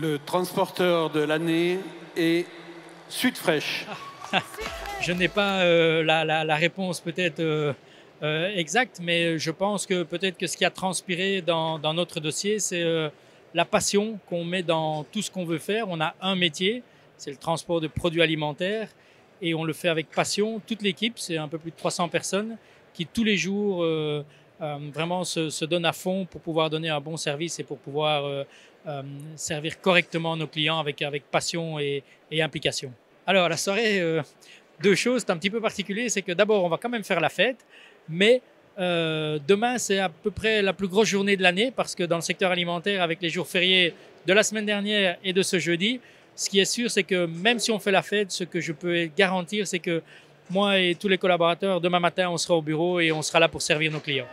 Le transporteur de l'année est Suite Fraîche. je n'ai pas euh, la, réponse peut-être euh, euh, exacte, mais je pense que peut-être que ce qui a transpiré dans notre dossier, c'est la passion qu'on met dans tout ce qu'on veut faire. On a un métier, c'est le transport de produits alimentaires, et on le fait avec passion. Toute l'équipe, c'est un peu plus de 300 personnes qui tous les jours vraiment se, se, donnent à fond pour pouvoir donner un bon service et pour pouvoir servir correctement nos clients avec, avec passion et, implication. Alors, la soirée, deux choses, c'est un petit peu particulier, c'est que d'abord, on va quand même faire la fête, mais euh, demain, c'est à peu près la plus grosse journée de l'année parce que dans le secteur alimentaire, avec les jours fériés de la semaine dernière et de ce jeudi, ce qui est sûr, c'est que même si on fait la fête, ce que je peux garantir, c'est que moi et tous les collaborateurs, demain matin, on sera au bureau et on sera là pour servir nos clients.